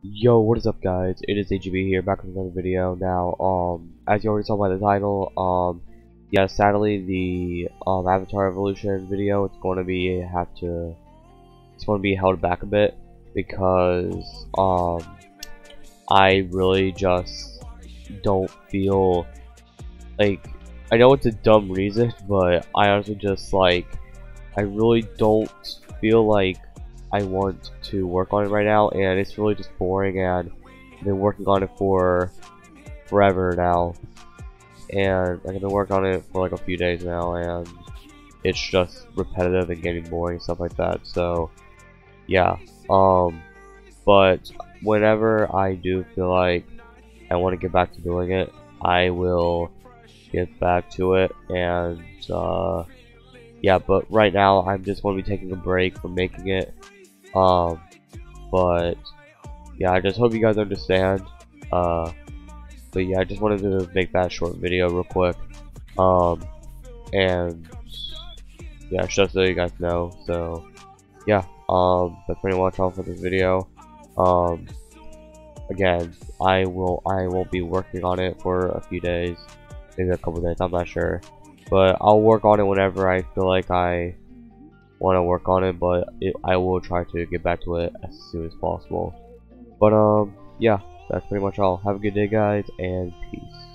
Yo, what is up guys? It is AGB here, back with another video. Now, um, as you already saw by the title, um, yeah, sadly the, um, Avatar Evolution video, it's going to be, have to, it's going to be held back a bit, because, um, I really just don't feel, like, I know it's a dumb reason, but I honestly just, like, I really don't feel like I want to work on it right now, and it's really just boring, and I've been working on it for forever now, and I've been working on it for like a few days now, and it's just repetitive and getting boring and stuff like that, so, yeah, um, but whenever I do feel like I want to get back to doing it, I will get back to it, and, uh, yeah, but right now I'm just going to be taking a break from making it um, but yeah, I just hope you guys understand. Uh, but yeah, I just wanted to make that short video real quick. Um, and yeah, just so you guys know. So yeah, um, that's pretty much all for this video. Um, again, I will I will be working on it for a few days, maybe a couple days. I'm not sure, but I'll work on it whenever I feel like I want to work on it, but it, I will try to get back to it as soon as possible. But um, yeah, that's pretty much all. Have a good day, guys, and peace.